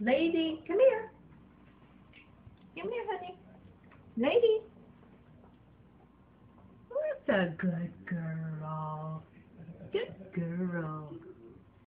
Lady, come here. Come here, honey. Lady. That's a good girl. Good girl.